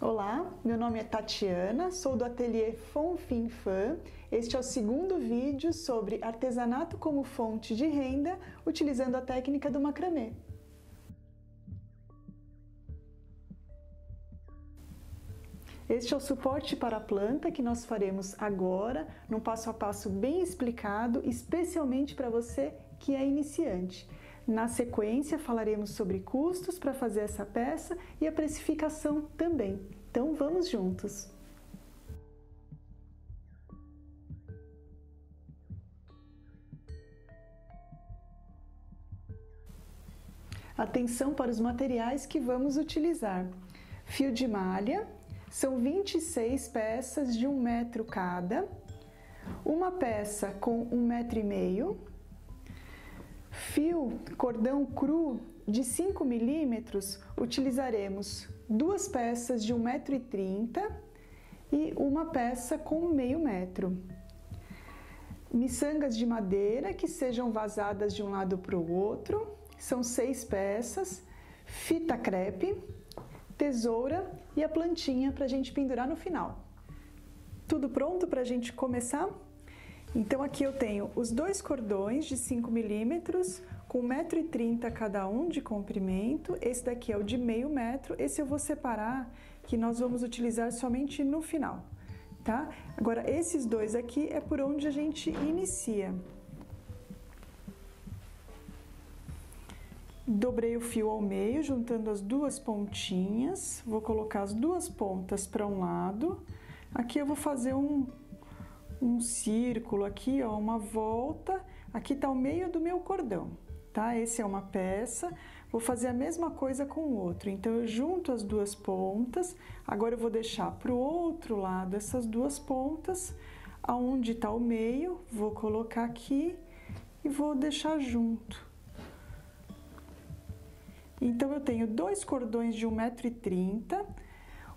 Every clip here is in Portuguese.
Olá, meu nome é Tatiana, sou do ateliê Fonfinfan. Este é o segundo vídeo sobre artesanato como fonte de renda utilizando a técnica do macramê. Este é o suporte para a planta que nós faremos agora, num passo a passo bem explicado, especialmente para você que é iniciante. Na sequência, falaremos sobre custos para fazer essa peça e a precificação também. Então, vamos juntos! Atenção para os materiais que vamos utilizar. Fio de malha, são 26 peças de um metro cada, uma peça com um metro e meio, Fio cordão cru de 5 milímetros, utilizaremos duas peças de 1,30m e uma peça com meio metro. Miçangas de madeira que sejam vazadas de um lado para o outro, são seis peças, fita crepe, tesoura e a plantinha para a gente pendurar no final. Tudo pronto para a gente começar? Então aqui eu tenho os dois cordões de 5 milímetros com 1,30m cada um de comprimento. Esse daqui é o de meio metro. Esse eu vou separar que nós vamos utilizar somente no final, tá? Agora esses dois aqui é por onde a gente inicia. Dobrei o fio ao meio, juntando as duas pontinhas. Vou colocar as duas pontas para um lado. Aqui eu vou fazer um um círculo aqui, ó, uma volta. Aqui tá o meio do meu cordão, tá? Esse é uma peça. Vou fazer a mesma coisa com o outro. Então, eu junto as duas pontas. Agora, eu vou deixar pro outro lado essas duas pontas. Aonde tá o meio, vou colocar aqui e vou deixar junto. Então, eu tenho dois cordões de 1,30m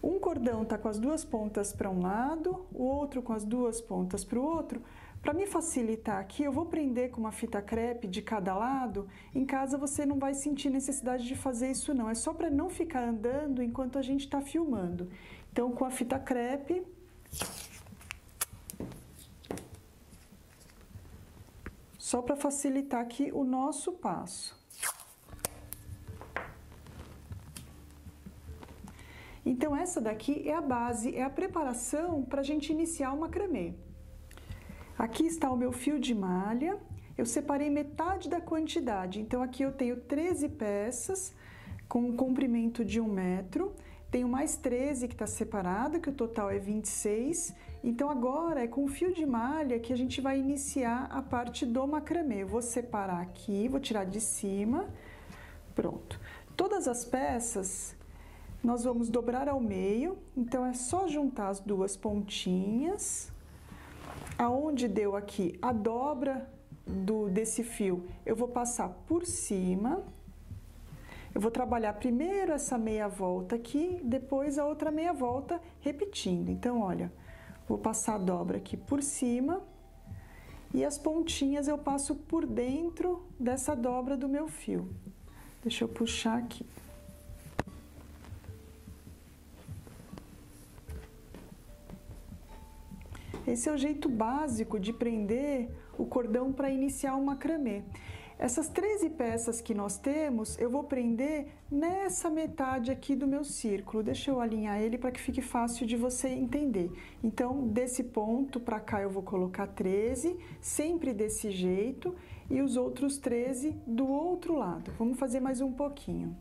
um cordão tá com as duas pontas para um lado, o outro com as duas pontas para o outro. Para me facilitar aqui, eu vou prender com uma fita crepe de cada lado. Em casa você não vai sentir necessidade de fazer isso não, é só para não ficar andando enquanto a gente está filmando. Então, com a fita crepe, só para facilitar aqui o nosso passo. Então essa daqui é a base, é a preparação para a gente iniciar o macramê. Aqui está o meu fio de malha, eu separei metade da quantidade, então aqui eu tenho 13 peças com um comprimento de um metro, tenho mais 13 que está separado, que o total é 26. Então agora é com o fio de malha que a gente vai iniciar a parte do macramê. Eu vou separar aqui, vou tirar de cima, pronto. Todas as peças nós vamos dobrar ao meio, então é só juntar as duas pontinhas. Aonde deu aqui a dobra do desse fio, eu vou passar por cima. Eu vou trabalhar primeiro essa meia volta aqui, depois a outra meia volta, repetindo. Então, olha, vou passar a dobra aqui por cima e as pontinhas eu passo por dentro dessa dobra do meu fio. Deixa eu puxar aqui. Esse é o jeito básico de prender o cordão para iniciar o macramê. Essas 13 peças que nós temos, eu vou prender nessa metade aqui do meu círculo. Deixa eu alinhar ele para que fique fácil de você entender. Então, desse ponto para cá eu vou colocar 13, sempre desse jeito, e os outros 13 do outro lado. Vamos fazer mais um pouquinho.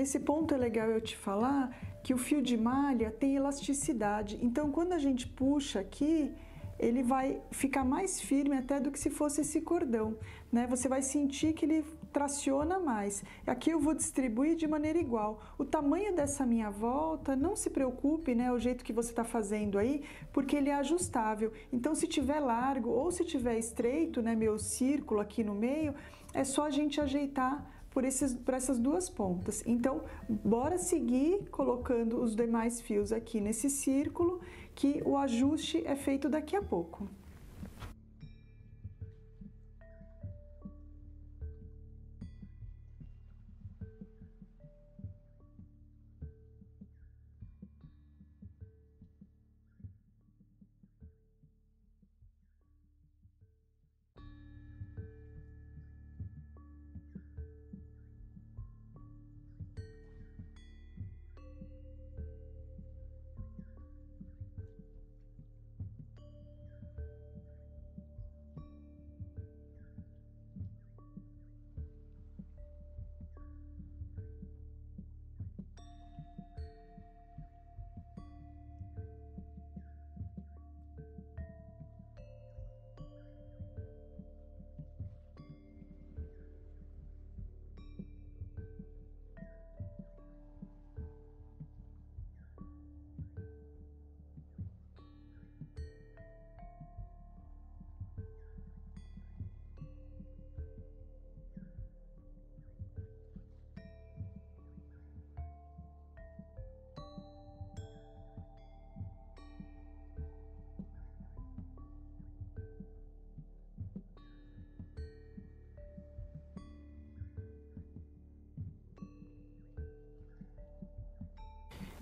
Nesse ponto é legal eu te falar que o fio de malha tem elasticidade, então quando a gente puxa aqui, ele vai ficar mais firme até do que se fosse esse cordão, né? Você vai sentir que ele traciona mais. Aqui eu vou distribuir de maneira igual. O tamanho dessa minha volta, não se preocupe, né? O jeito que você está fazendo aí, porque ele é ajustável. Então, se tiver largo ou se tiver estreito, né? Meu círculo aqui no meio, é só a gente ajeitar por, esses, por essas duas pontas. Então, bora seguir colocando os demais fios aqui nesse círculo, que o ajuste é feito daqui a pouco.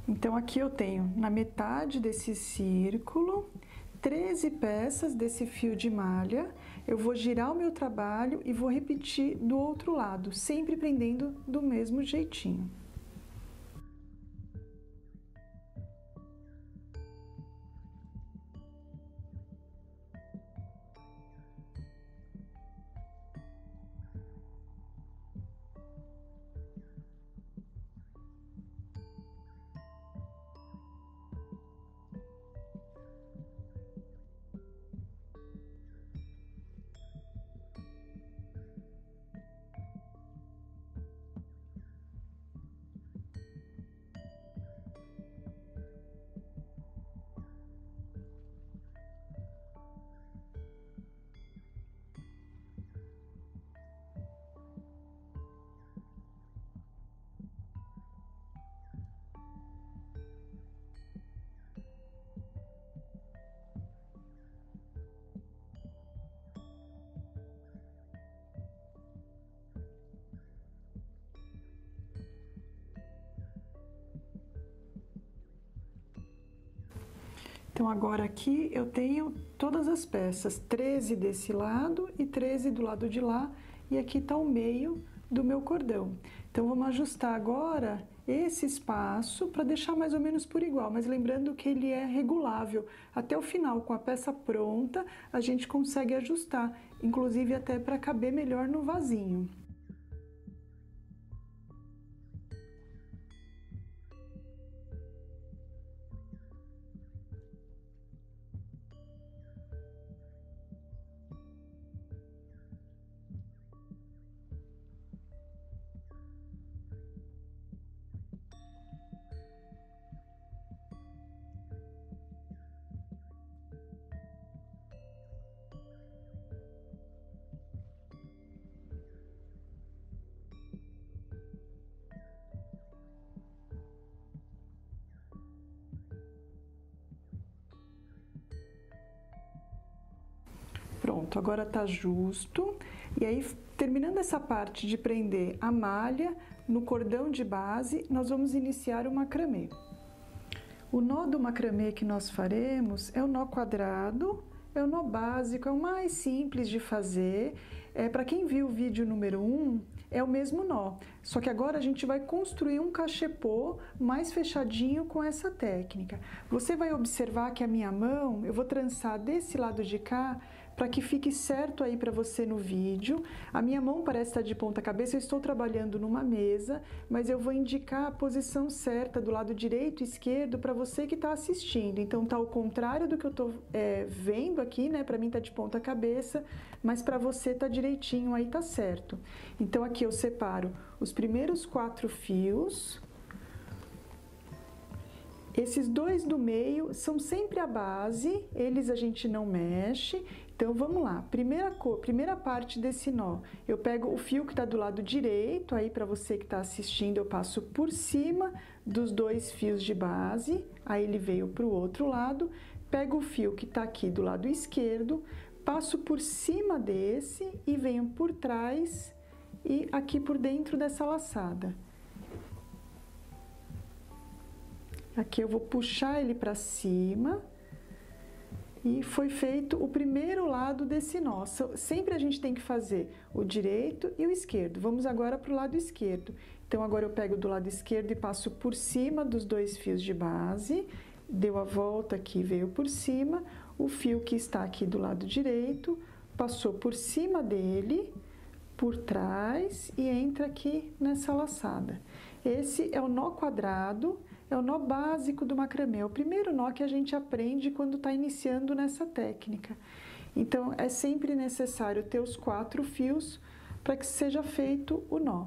Então, aqui eu tenho na metade desse círculo 13 peças desse fio de malha. Eu vou girar o meu trabalho e vou repetir do outro lado, sempre prendendo do mesmo jeitinho. Então, agora aqui eu tenho todas as peças, 13 desse lado e 13 do lado de lá, e aqui está o meio do meu cordão. Então, vamos ajustar agora esse espaço para deixar mais ou menos por igual, mas lembrando que ele é regulável. Até o final, com a peça pronta, a gente consegue ajustar, inclusive até para caber melhor no vasinho. Pronto, agora tá justo. E aí, terminando essa parte de prender a malha no cordão de base, nós vamos iniciar o macramê. O nó do macramê que nós faremos é o nó quadrado, é o nó básico, é o mais simples de fazer. É, Para quem viu o vídeo número 1, um, é o mesmo nó, só que agora a gente vai construir um cachepô mais fechadinho com essa técnica. Você vai observar que a minha mão, eu vou trançar desse lado de cá para que fique certo aí para você no vídeo. A minha mão parece estar de ponta cabeça, eu estou trabalhando numa mesa, mas eu vou indicar a posição certa do lado direito e esquerdo para você que está assistindo. Então tá ao contrário do que eu estou é, vendo aqui, né? Para mim tá de ponta cabeça, mas para você tá direitinho aí, tá certo. Então aqui eu separo os primeiros quatro fios, esses dois do meio são sempre a base, eles a gente não mexe. Então vamos lá, primeira, cor, primeira parte desse nó, eu pego o fio que está do lado direito, aí para você que está assistindo eu passo por cima dos dois fios de base, aí ele veio para o outro lado, pego o fio que está aqui do lado esquerdo, passo por cima desse e venho por trás e aqui por dentro dessa laçada. Aqui eu vou puxar ele para cima e foi feito o primeiro lado desse nó. Sempre a gente tem que fazer o direito e o esquerdo. Vamos agora para o lado esquerdo. Então, agora eu pego do lado esquerdo e passo por cima dos dois fios de base, deu a volta aqui, veio por cima, o fio que está aqui do lado direito passou por cima dele, por trás e entra aqui nessa laçada. Esse é o nó quadrado é o nó básico do macramê, é o primeiro nó que a gente aprende quando está iniciando nessa técnica. Então, é sempre necessário ter os quatro fios para que seja feito o nó.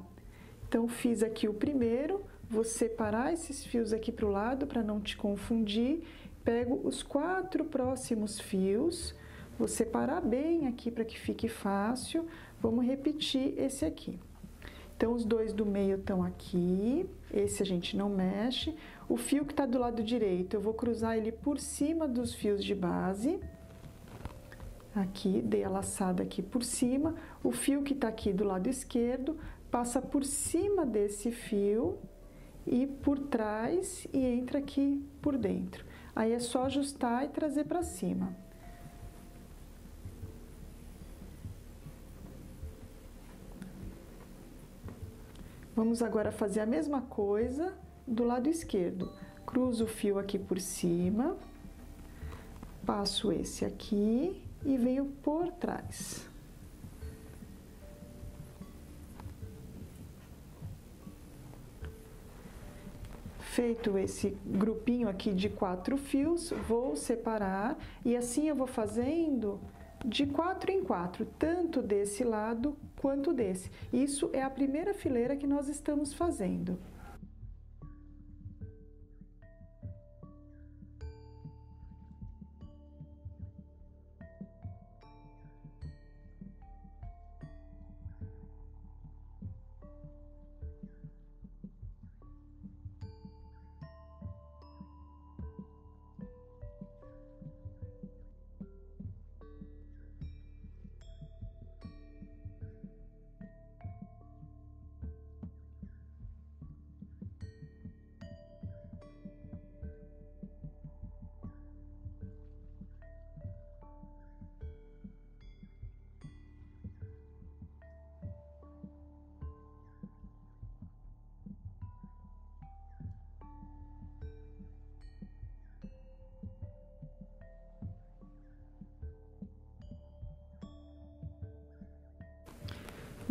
Então, fiz aqui o primeiro, vou separar esses fios aqui para o lado para não te confundir. Pego os quatro próximos fios, vou separar bem aqui para que fique fácil. Vamos repetir esse aqui. Então, os dois do meio estão aqui, esse a gente não mexe. O fio que está do lado direito, eu vou cruzar ele por cima dos fios de base. Aqui, dei a laçada aqui por cima. O fio que está aqui do lado esquerdo, passa por cima desse fio e por trás e entra aqui por dentro. Aí é só ajustar e trazer para cima. Vamos agora fazer a mesma coisa do lado esquerdo. Cruzo o fio aqui por cima, passo esse aqui e venho por trás. Feito esse grupinho aqui de quatro fios, vou separar e assim eu vou fazendo de quatro em quatro, tanto desse lado quanto desse. Isso é a primeira fileira que nós estamos fazendo.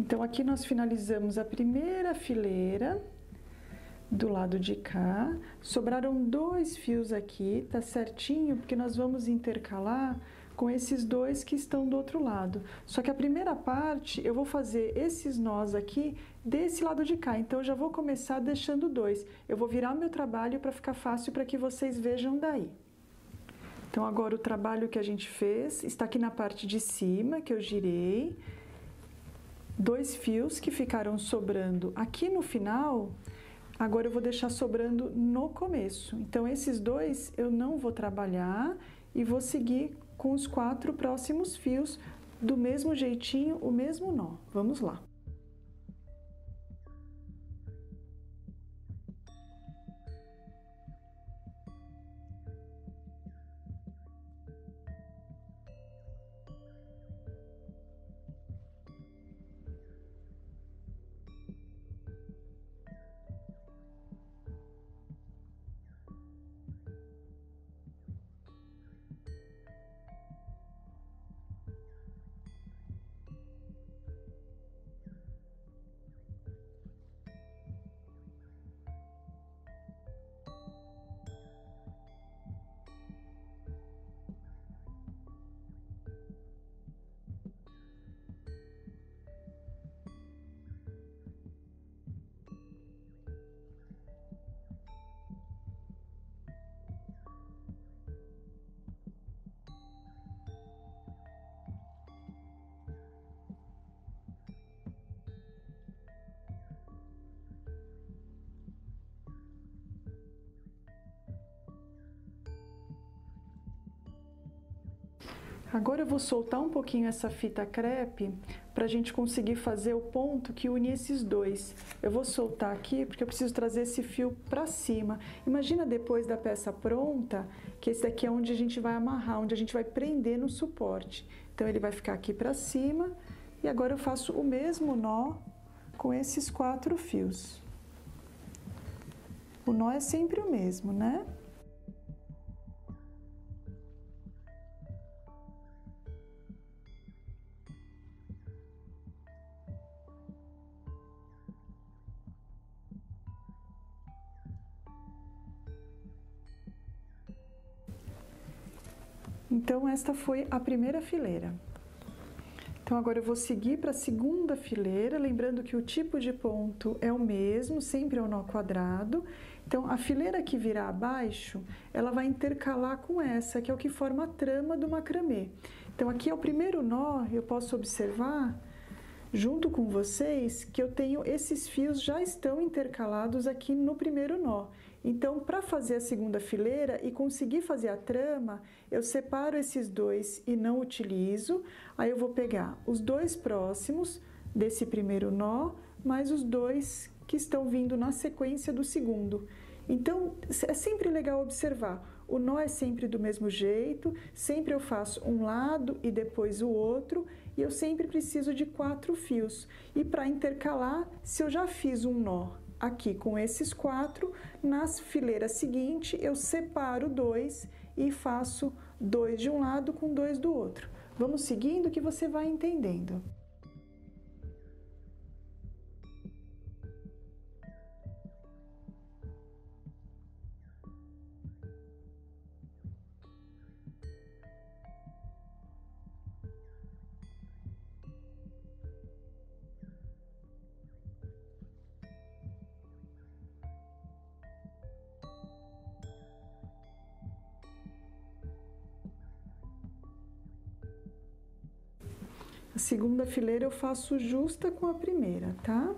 Então, aqui nós finalizamos a primeira fileira do lado de cá. Sobraram dois fios aqui, tá certinho? Porque nós vamos intercalar com esses dois que estão do outro lado. Só que a primeira parte, eu vou fazer esses nós aqui desse lado de cá. Então, eu já vou começar deixando dois. Eu vou virar o meu trabalho para ficar fácil para que vocês vejam daí. Então, agora o trabalho que a gente fez está aqui na parte de cima, que eu girei dois fios que ficaram sobrando aqui no final, agora eu vou deixar sobrando no começo. Então, esses dois eu não vou trabalhar e vou seguir com os quatro próximos fios do mesmo jeitinho, o mesmo nó. Vamos lá. Agora eu vou soltar um pouquinho essa fita crepe para a gente conseguir fazer o ponto que une esses dois. Eu vou soltar aqui porque eu preciso trazer esse fio para cima. Imagina depois da peça pronta, que esse daqui é onde a gente vai amarrar, onde a gente vai prender no suporte. Então ele vai ficar aqui para cima e agora eu faço o mesmo nó com esses quatro fios. O nó é sempre o mesmo, né? Então, esta foi a primeira fileira. Então, agora eu vou seguir para a segunda fileira, lembrando que o tipo de ponto é o mesmo, sempre é o nó quadrado. Então, a fileira que virá abaixo, ela vai intercalar com essa, que é o que forma a trama do macramê. Então, aqui é o primeiro nó, eu posso observar, junto com vocês, que eu tenho esses fios já estão intercalados aqui no primeiro nó. Então, para fazer a segunda fileira e conseguir fazer a trama, eu separo esses dois e não utilizo. Aí eu vou pegar os dois próximos desse primeiro nó, mais os dois que estão vindo na sequência do segundo. Então, é sempre legal observar. O nó é sempre do mesmo jeito, sempre eu faço um lado e depois o outro, e eu sempre preciso de quatro fios. E para intercalar, se eu já fiz um nó aqui com esses quatro, na fileira seguinte eu separo dois e faço dois de um lado com dois do outro. Vamos seguindo que você vai entendendo. Segunda fileira eu faço justa com a primeira, tá?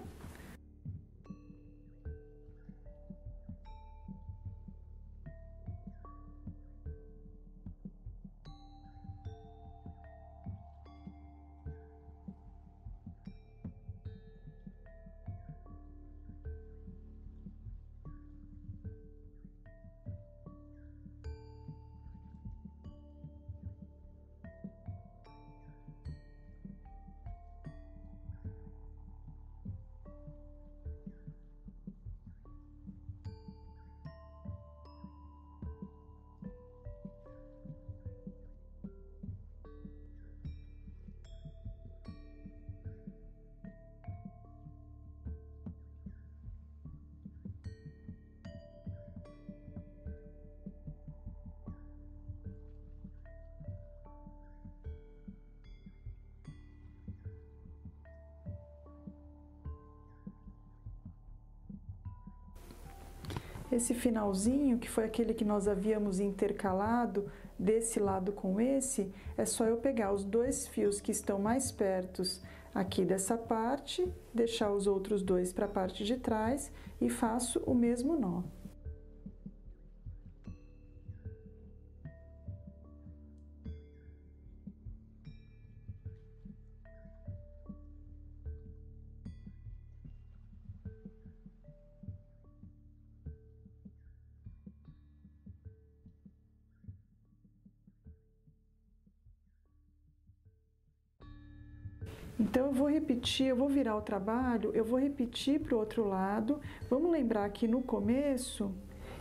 Esse finalzinho, que foi aquele que nós havíamos intercalado desse lado com esse, é só eu pegar os dois fios que estão mais pertos aqui dessa parte, deixar os outros dois para a parte de trás e faço o mesmo nó. Então, eu vou repetir, eu vou virar o trabalho, eu vou repetir para o outro lado. Vamos lembrar que no começo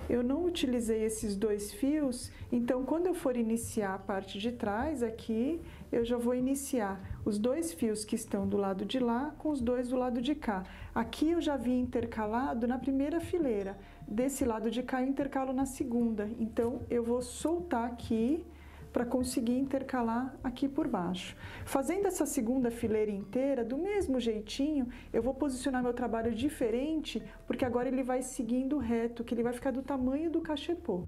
eu não utilizei esses dois fios, então quando eu for iniciar a parte de trás aqui, eu já vou iniciar os dois fios que estão do lado de lá com os dois do lado de cá. Aqui eu já vi intercalado na primeira fileira, desse lado de cá intercalo na segunda, então eu vou soltar aqui para conseguir intercalar aqui por baixo. Fazendo essa segunda fileira inteira, do mesmo jeitinho, eu vou posicionar meu trabalho diferente, porque agora ele vai seguindo reto, que ele vai ficar do tamanho do cachepô.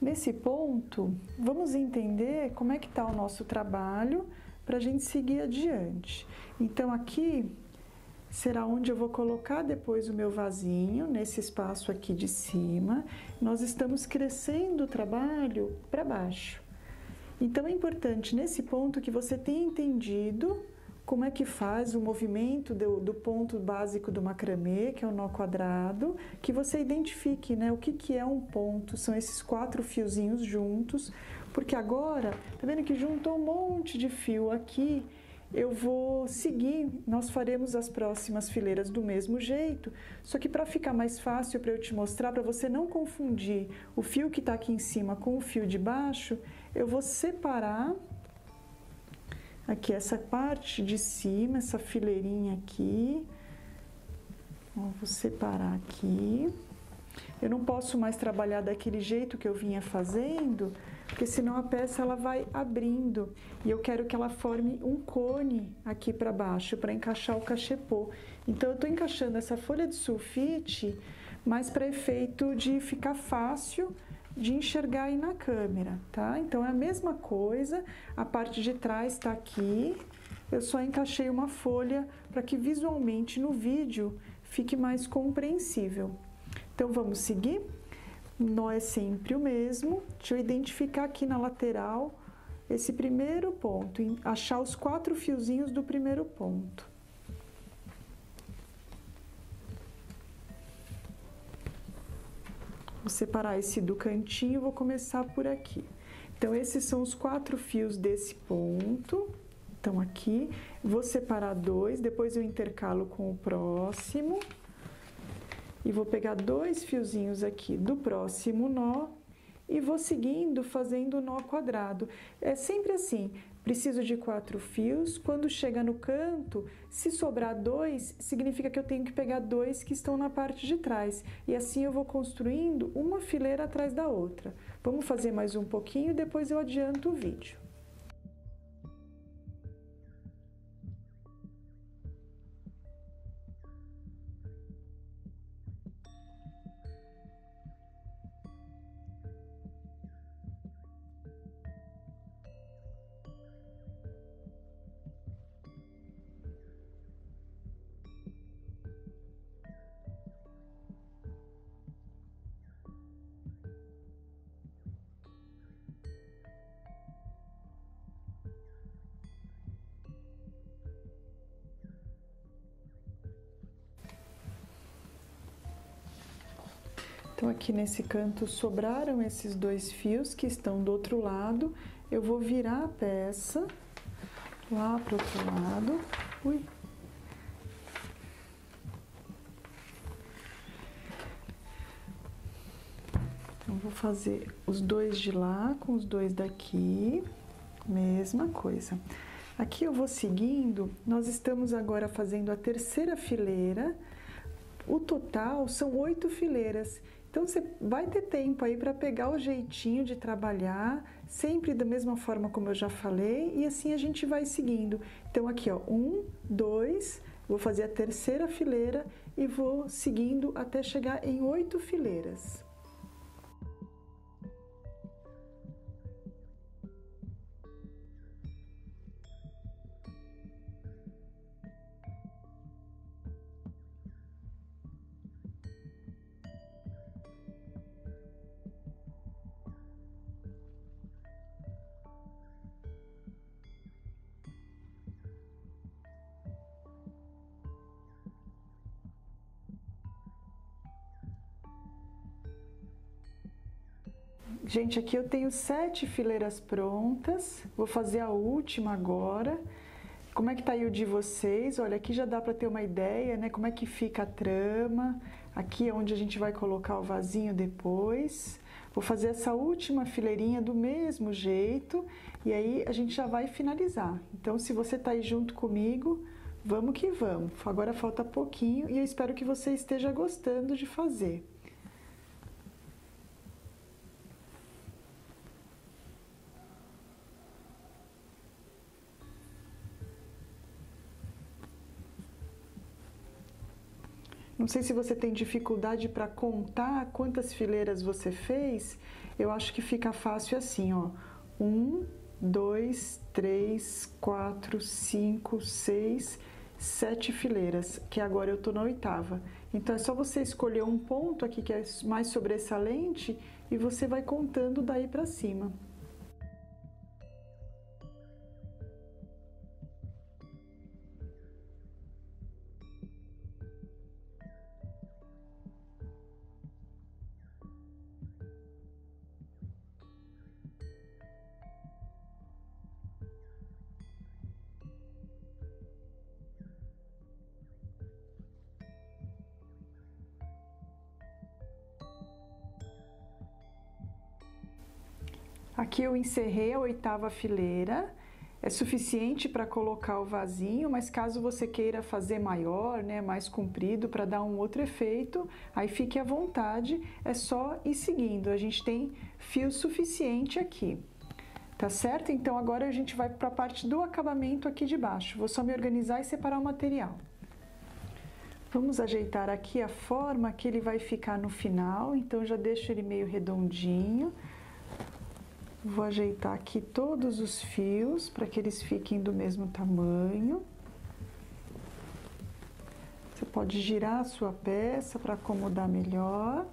Nesse ponto, vamos entender como é que está o nosso trabalho para a gente seguir adiante. Então aqui será onde eu vou colocar depois o meu vasinho, nesse espaço aqui de cima. Nós estamos crescendo o trabalho para baixo. Então é importante nesse ponto que você tenha entendido como é que faz o movimento do, do, ponto básico do macramê, que é o nó quadrado, que você identifique né, o que, que é um ponto, são esses quatro fiozinhos juntos, porque agora, tá vendo que juntou um monte de fio aqui, eu vou seguir, nós faremos as próximas fileiras do mesmo jeito, só que para ficar mais fácil para eu te mostrar, para você não confundir o fio que está aqui em cima com o fio de baixo, eu vou separar aqui essa parte de cima, essa fileirinha aqui. vou separar aqui. Eu não posso mais trabalhar daquele jeito que eu vinha fazendo, porque senão a peça ela vai abrindo. E eu quero que ela forme um cone aqui para baixo, para encaixar o cachepô. Então eu estou encaixando essa folha de sulfite, mas para efeito de ficar fácil de enxergar aí na câmera, tá? Então é a mesma coisa, a parte de trás está aqui, eu só encaixei uma folha para que visualmente no vídeo fique mais compreensível. Então vamos seguir? Nó é sempre o mesmo, deixa eu identificar aqui na lateral esse primeiro ponto, achar os quatro fiozinhos do primeiro ponto. Vou separar esse do cantinho, vou começar por aqui. Então, esses são os quatro fios desse ponto. Então, aqui, vou separar dois, depois eu intercalo com o próximo. E vou pegar dois fiozinhos aqui do próximo nó e vou seguindo fazendo nó quadrado. É sempre assim, preciso de quatro fios, quando chega no canto, se sobrar dois, significa que eu tenho que pegar dois que estão na parte de trás. E assim eu vou construindo uma fileira atrás da outra. Vamos fazer mais um pouquinho, depois eu adianto o vídeo. Então, aqui nesse canto sobraram esses dois fios que estão do outro lado. Eu vou virar a peça lá para o outro lado. Ui. Então, vou fazer os dois de lá com os dois daqui. Mesma coisa. Aqui eu vou seguindo, nós estamos agora fazendo a terceira fileira. O total são oito fileiras. Então você vai ter tempo aí para pegar o jeitinho de trabalhar, sempre da mesma forma como eu já falei, e assim a gente vai seguindo. Então aqui ó, um, dois, vou fazer a terceira fileira e vou seguindo até chegar em oito fileiras. Gente, aqui eu tenho sete fileiras prontas, vou fazer a última agora. Como é que tá aí o de vocês? Olha, aqui já dá para ter uma ideia, né? Como é que fica a trama. Aqui é onde a gente vai colocar o vasinho depois. Vou fazer essa última fileirinha do mesmo jeito e aí a gente já vai finalizar. Então, se você tá aí junto comigo, vamos que vamos. Agora falta pouquinho e eu espero que você esteja gostando de fazer. Não sei se você tem dificuldade para contar quantas fileiras você fez. Eu acho que fica fácil assim, ó. Um, dois, três, quatro, cinco, seis, sete fileiras, que agora eu tô na oitava. Então é só você escolher um ponto aqui que é mais sobressalente e você vai contando daí para cima. Aqui eu encerrei a oitava fileira. É suficiente para colocar o vasinho, mas caso você queira fazer maior, né, mais comprido para dar um outro efeito, aí fique à vontade, é só ir seguindo. A gente tem fio suficiente aqui. Tá certo? Então agora a gente vai para a parte do acabamento aqui de baixo. Vou só me organizar e separar o material. Vamos ajeitar aqui a forma que ele vai ficar no final, então já deixo ele meio redondinho. Vou ajeitar aqui todos os fios para que eles fiquem do mesmo tamanho. Você pode girar a sua peça para acomodar melhor.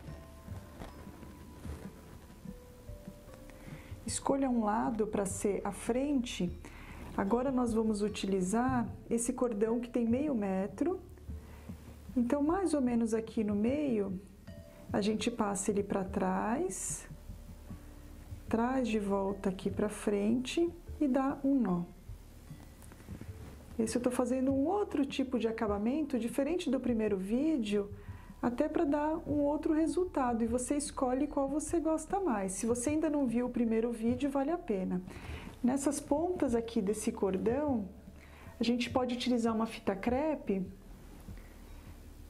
Escolha um lado para ser a frente. Agora nós vamos utilizar esse cordão que tem meio metro. Então, mais ou menos aqui no meio, a gente passa ele para trás traz de volta aqui para frente e dá um nó. Esse eu estou fazendo um outro tipo de acabamento, diferente do primeiro vídeo, até para dar um outro resultado e você escolhe qual você gosta mais. Se você ainda não viu o primeiro vídeo, vale a pena. Nessas pontas aqui desse cordão, a gente pode utilizar uma fita crepe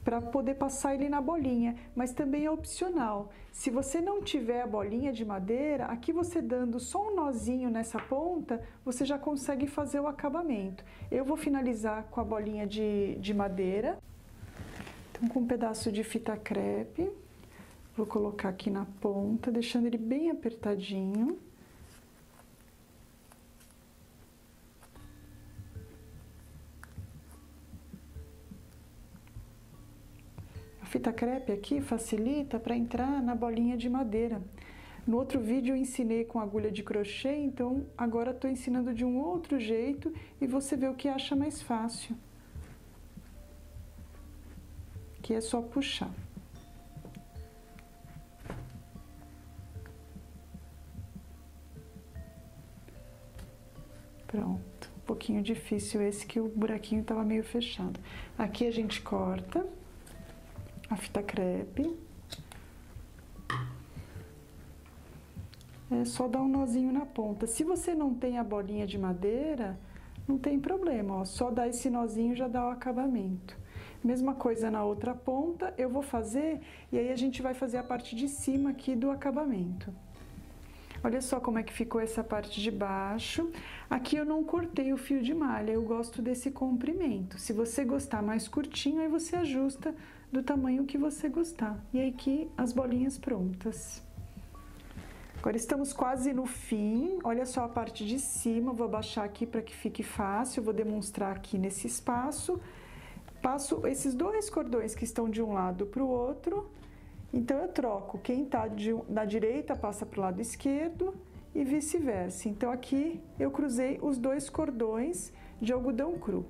para poder passar ele na bolinha, mas também é opcional. Se você não tiver a bolinha de madeira, aqui você dando só um nozinho nessa ponta, você já consegue fazer o acabamento. Eu vou finalizar com a bolinha de, de madeira. Então, com um pedaço de fita crepe, vou colocar aqui na ponta, deixando ele bem apertadinho. Fita crepe aqui facilita para entrar na bolinha de madeira. No outro vídeo eu ensinei com agulha de crochê, então agora estou ensinando de um outro jeito e você vê o que acha mais fácil. Que é só puxar. Pronto, um pouquinho difícil esse que o buraquinho estava meio fechado. Aqui a gente corta a fita crepe. É só dar um nozinho na ponta. Se você não tem a bolinha de madeira, não tem problema, ó, só dar esse nozinho já dá o acabamento. Mesma coisa na outra ponta, eu vou fazer e aí a gente vai fazer a parte de cima aqui do acabamento. Olha só como é que ficou essa parte de baixo. Aqui eu não cortei o fio de malha, eu gosto desse comprimento. Se você gostar mais curtinho, aí você ajusta do tamanho que você gostar. E aqui as bolinhas prontas. Agora estamos quase no fim, olha só a parte de cima, vou abaixar aqui para que fique fácil, vou demonstrar aqui nesse espaço. Passo esses dois cordões que estão de um lado para o outro, então eu troco, quem está na direita passa para o lado esquerdo e vice-versa. Então aqui eu cruzei os dois cordões de algodão cru.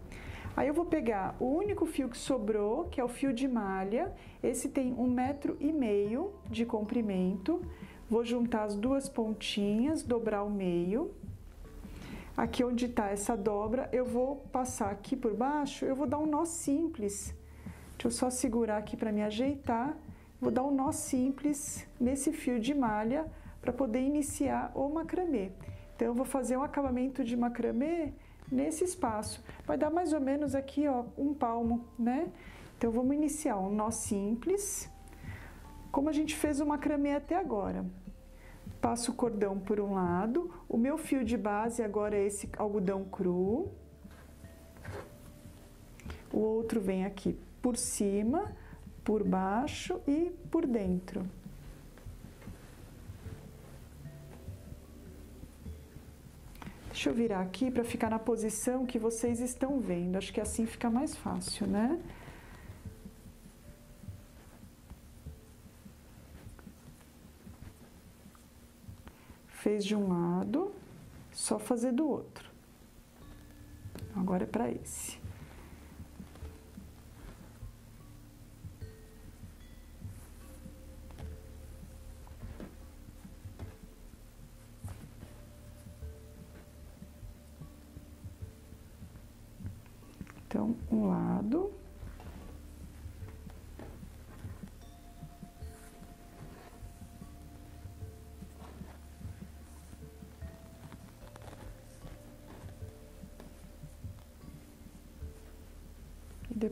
Aí eu vou pegar o único fio que sobrou, que é o fio de malha. Esse tem um metro e meio de comprimento. Vou juntar as duas pontinhas, dobrar o meio. Aqui onde está essa dobra, eu vou passar aqui por baixo, eu vou dar um nó simples. Deixa eu só segurar aqui para me ajeitar. Vou dar um nó simples nesse fio de malha para poder iniciar o macramê. Então, eu vou fazer um acabamento de macramê nesse espaço. Vai dar mais ou menos aqui, ó, um palmo, né? Então, vamos iniciar um nó simples, como a gente fez o macramê até agora. Passo o cordão por um lado, o meu fio de base agora é esse algodão cru. O outro vem aqui por cima, por baixo e por dentro. Deixa eu virar aqui para ficar na posição que vocês estão vendo. Acho que assim fica mais fácil, né? Fez de um lado, só fazer do outro. Agora é para esse.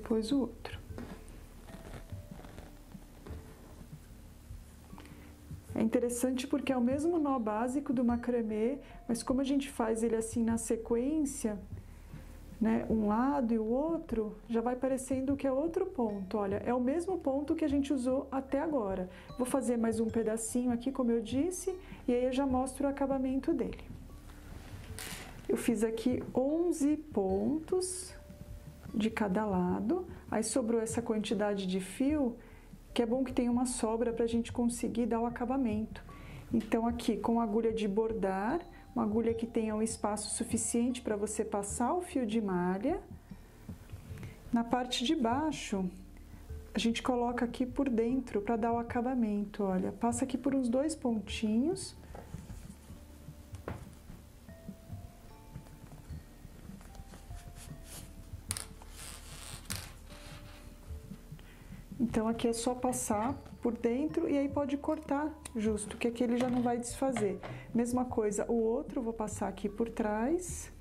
Depois o outro. É interessante porque é o mesmo nó básico do macramê, mas como a gente faz ele assim na sequência, né, um lado e o outro, já vai parecendo que é outro ponto. Olha, é o mesmo ponto que a gente usou até agora. Vou fazer mais um pedacinho aqui, como eu disse, e aí eu já mostro o acabamento dele. Eu fiz aqui 11 pontos de cada lado, aí sobrou essa quantidade de fio, que é bom que tenha uma sobra para a gente conseguir dar o acabamento. Então aqui com agulha de bordar, uma agulha que tenha um espaço suficiente para você passar o fio de malha. Na parte de baixo, a gente coloca aqui por dentro para dar o acabamento, olha, passa aqui por uns dois pontinhos. Então aqui é só passar por dentro e aí pode cortar justo, que aqui ele já não vai desfazer. Mesma coisa, o outro vou passar aqui por trás.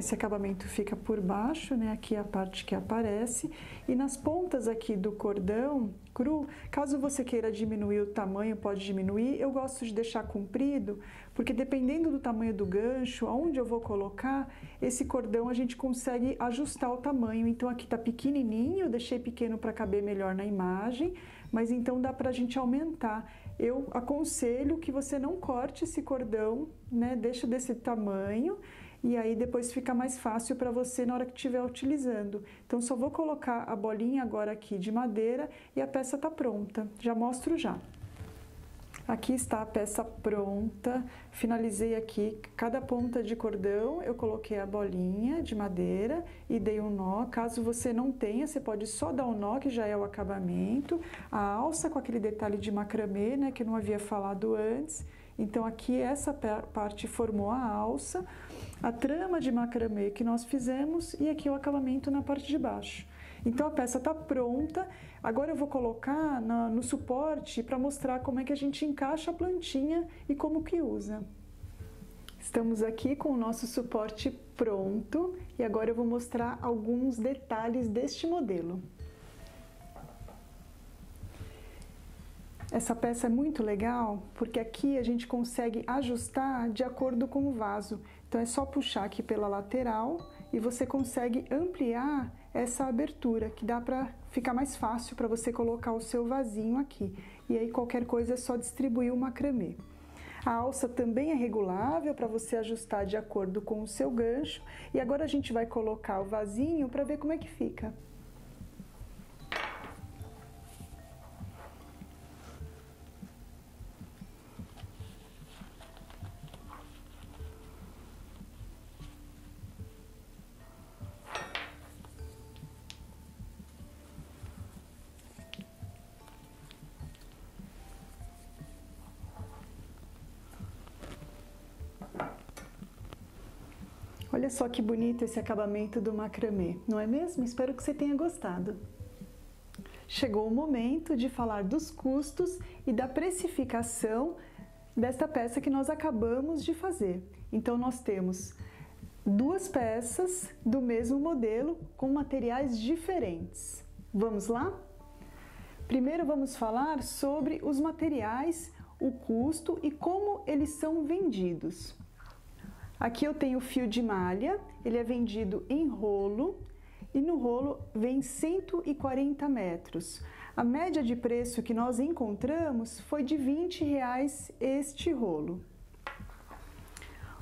Esse acabamento fica por baixo, né? Aqui é a parte que aparece. E nas pontas aqui do cordão cru, caso você queira diminuir o tamanho, pode diminuir. Eu gosto de deixar comprido, porque dependendo do tamanho do gancho, aonde eu vou colocar, esse cordão a gente consegue ajustar o tamanho. Então, aqui tá pequenininho, deixei pequeno para caber melhor na imagem, mas então dá pra gente aumentar. Eu aconselho que você não corte esse cordão, né? Deixa desse tamanho e aí depois fica mais fácil para você na hora que estiver utilizando. Então só vou colocar a bolinha agora aqui de madeira e a peça está pronta. Já mostro já. Aqui está a peça pronta, finalizei aqui cada ponta de cordão, eu coloquei a bolinha de madeira e dei um nó. Caso você não tenha, você pode só dar um nó, que já é o acabamento. A alça com aquele detalhe de macramê, né, que eu não havia falado antes. Então aqui essa parte formou a alça a trama de macramê que nós fizemos e aqui o acabamento na parte de baixo. Então a peça está pronta, agora eu vou colocar na, no suporte para mostrar como é que a gente encaixa a plantinha e como que usa. Estamos aqui com o nosso suporte pronto e agora eu vou mostrar alguns detalhes deste modelo. Essa peça é muito legal porque aqui a gente consegue ajustar de acordo com o vaso. Então é só puxar aqui pela lateral e você consegue ampliar essa abertura, que dá para ficar mais fácil para você colocar o seu vasinho aqui. E aí qualquer coisa é só distribuir o macramê. A alça também é regulável para você ajustar de acordo com o seu gancho. E agora a gente vai colocar o vasinho para ver como é que fica. Olha só que bonito esse acabamento do macramê, não é mesmo? Espero que você tenha gostado. Chegou o momento de falar dos custos e da precificação desta peça que nós acabamos de fazer. Então nós temos duas peças do mesmo modelo com materiais diferentes. Vamos lá? Primeiro vamos falar sobre os materiais, o custo e como eles são vendidos. Aqui eu tenho fio de malha, ele é vendido em rolo e no rolo vem 140 metros. A média de preço que nós encontramos foi de 20 reais este rolo.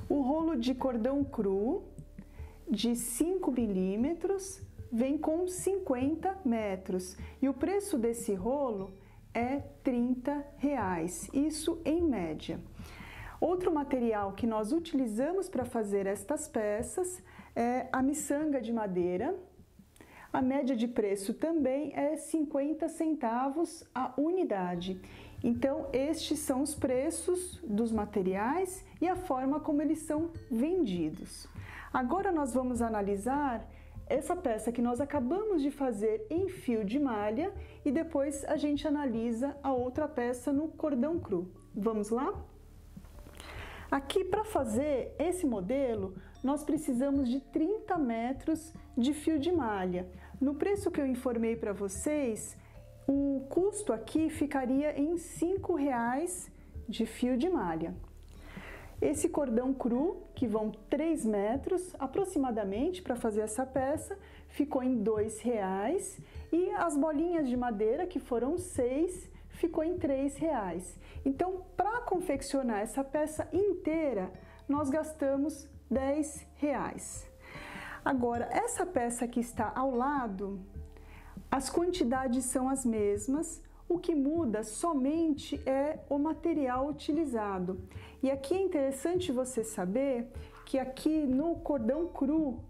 O rolo de cordão cru de 5 milímetros vem com 50 metros e o preço desse rolo é 30 reais, isso em média. Outro material que nós utilizamos para fazer estas peças é a miçanga de madeira. A média de preço também é 50 centavos a unidade. Então, estes são os preços dos materiais e a forma como eles são vendidos. Agora nós vamos analisar essa peça que nós acabamos de fazer em fio de malha e depois a gente analisa a outra peça no cordão cru. Vamos lá? Aqui para fazer esse modelo, nós precisamos de 30 metros de fio de malha. No preço que eu informei para vocês, o custo aqui ficaria em R$ 5,00 de fio de malha. Esse cordão cru, que vão 3 metros aproximadamente para fazer essa peça, ficou em R$ 2,00 e as bolinhas de madeira, que foram 6, ficou em R$ 3,00. Então, para confeccionar essa peça inteira, nós gastamos R$ 10,00. Agora, essa peça que está ao lado, as quantidades são as mesmas, o que muda somente é o material utilizado. E aqui é interessante você saber que aqui no cordão cru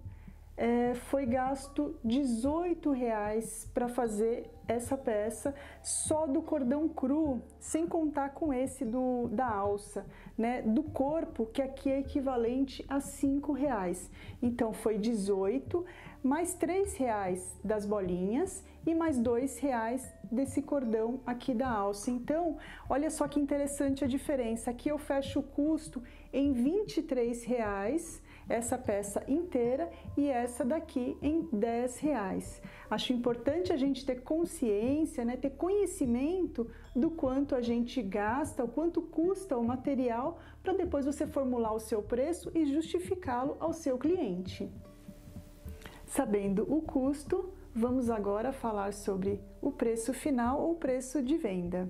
é, foi gasto 18 reais para fazer essa peça só do cordão cru, sem contar com esse do, da alça, né? Do corpo, que aqui é equivalente a 5 reais. Então foi 18 mais 3 reais das bolinhas e mais 2 reais desse cordão aqui da alça. Então, olha só que interessante a diferença. Aqui eu fecho o custo em 23 reais essa peça inteira e essa daqui em 10 reais. Acho importante a gente ter consciência, né, ter conhecimento do quanto a gente gasta, o quanto custa o material, para depois você formular o seu preço e justificá-lo ao seu cliente. Sabendo o custo, vamos agora falar sobre o preço final ou preço de venda.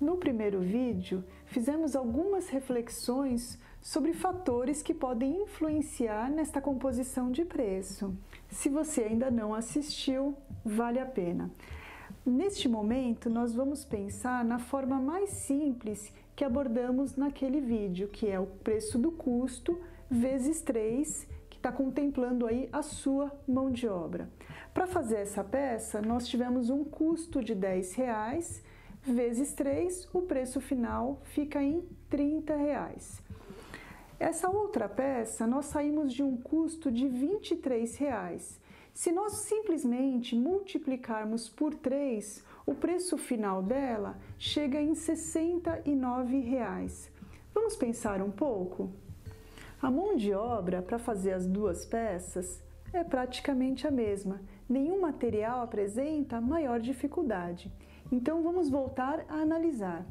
No primeiro vídeo, fizemos algumas reflexões sobre fatores que podem influenciar nesta composição de preço. Se você ainda não assistiu, vale a pena. Neste momento, nós vamos pensar na forma mais simples que abordamos naquele vídeo, que é o preço do custo vezes 3 está contemplando aí a sua mão de obra. Para fazer essa peça, nós tivemos um custo de 10 reais vezes 3, o preço final fica em 30 reais. Essa outra peça, nós saímos de um custo de 23 reais. Se nós simplesmente multiplicarmos por 3, o preço final dela chega em 69 reais. Vamos pensar um pouco? A mão de obra para fazer as duas peças é praticamente a mesma. Nenhum material apresenta maior dificuldade. Então vamos voltar a analisar.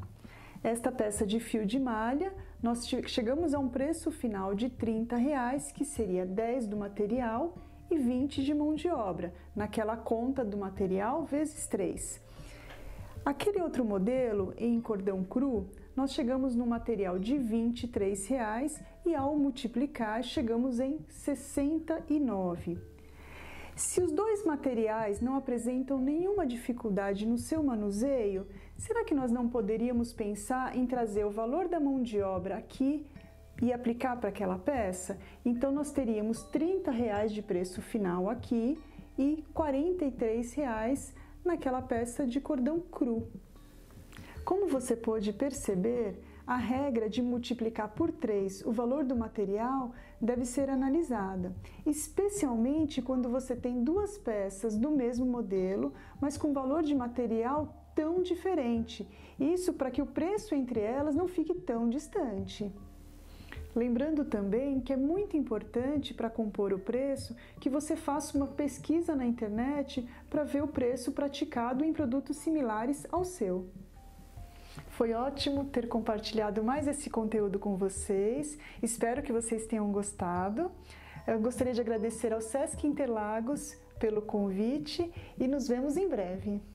Esta peça de fio de malha, nós chegamos a um preço final de 30 reais, que seria 10 do material e 20 de mão de obra, naquela conta do material vezes 3. Aquele outro modelo em cordão cru, nós chegamos no material de 23 reais e ao multiplicar chegamos em 69. Se os dois materiais não apresentam nenhuma dificuldade no seu manuseio, será que nós não poderíamos pensar em trazer o valor da mão de obra aqui e aplicar para aquela peça? Então nós teríamos 30 reais de preço final aqui e 43 reais naquela peça de cordão cru. Como você pode perceber, a regra de multiplicar por 3 o valor do material deve ser analisada, especialmente quando você tem duas peças do mesmo modelo, mas com valor de material tão diferente. Isso para que o preço entre elas não fique tão distante. Lembrando também que é muito importante para compor o preço que você faça uma pesquisa na internet para ver o preço praticado em produtos similares ao seu. Foi ótimo ter compartilhado mais esse conteúdo com vocês. Espero que vocês tenham gostado. Eu gostaria de agradecer ao Sesc Interlagos pelo convite e nos vemos em breve.